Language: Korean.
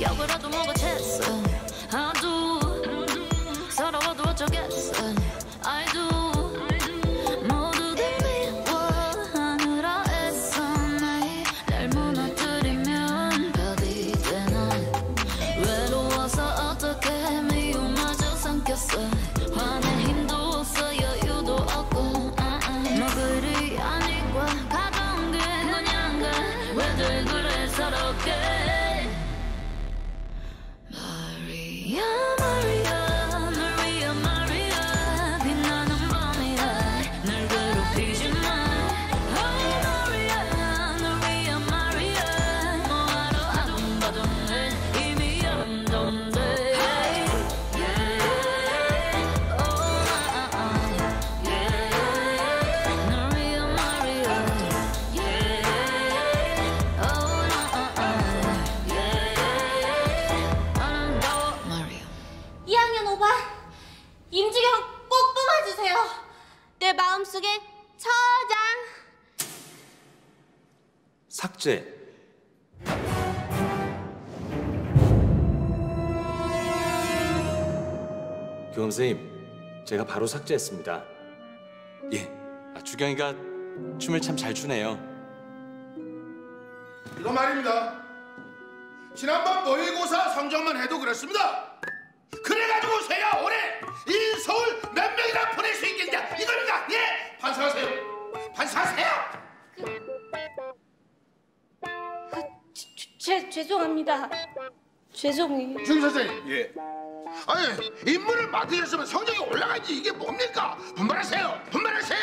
Yo, but I don't want a chance. closer 내 마음속에 저장. 삭제. 교감 선생님, 제가 바로 삭제했습니다. 예, 아, 주경이가 춤을 참 잘 추네요. 이거 말입니다. 지난번 모의고사 성적만 해도 그렇습니다. 죄, 죄송합니다. 죄송해요. 중 선생님. 예. 아니 인물을 맡으셨으면 성적이 올라가지 이게 뭡니까? 분발하세요.